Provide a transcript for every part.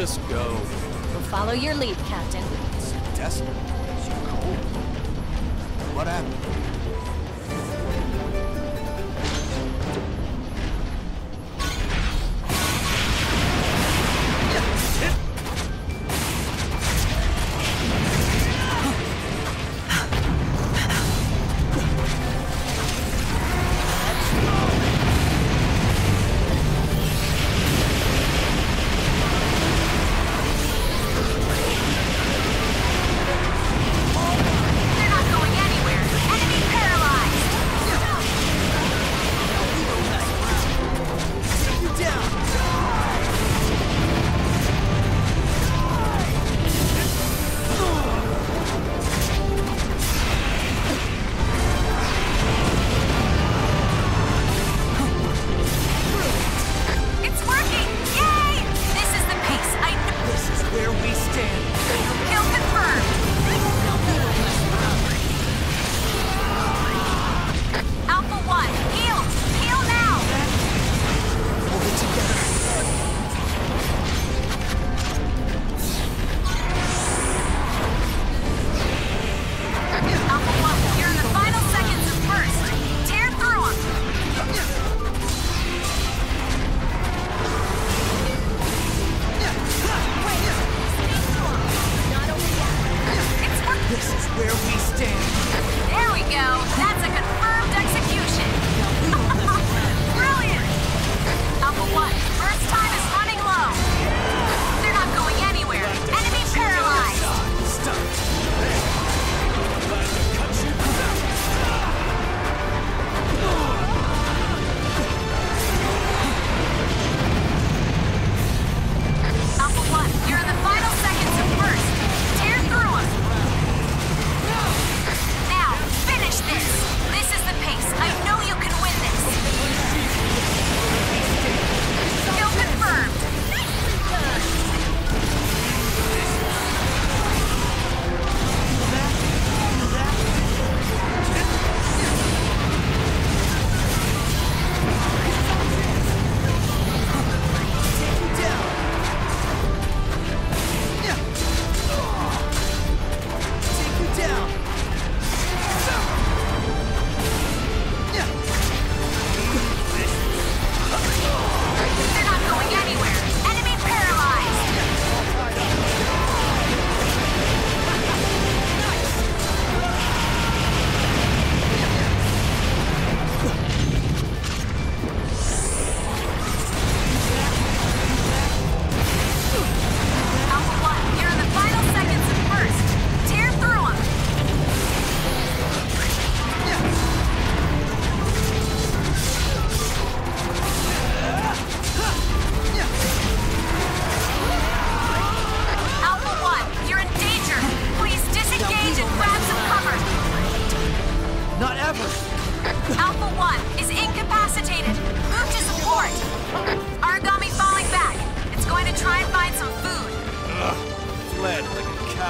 just go. We'll follow your lead, Captain. It's desperate. It's cold. What happened?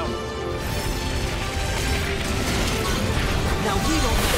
down. Now we don't...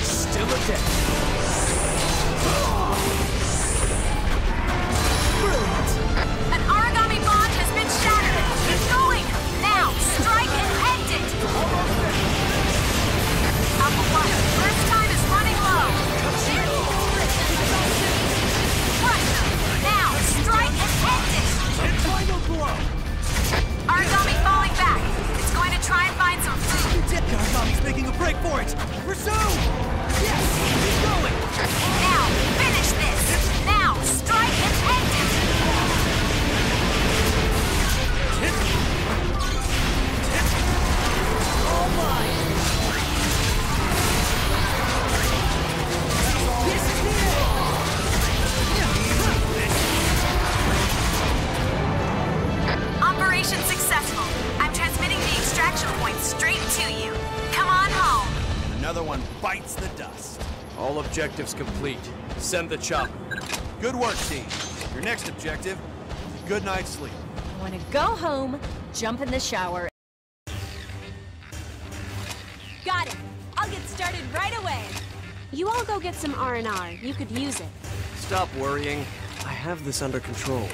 Still a dead. Another one bites the dust. All objectives complete. Send the chopper. Good work, team. Your next objective, good night's sleep. I want to go home, jump in the shower. Got it. I'll get started right away. You all go get some R&R. You could use it. Stop worrying. I have this under control.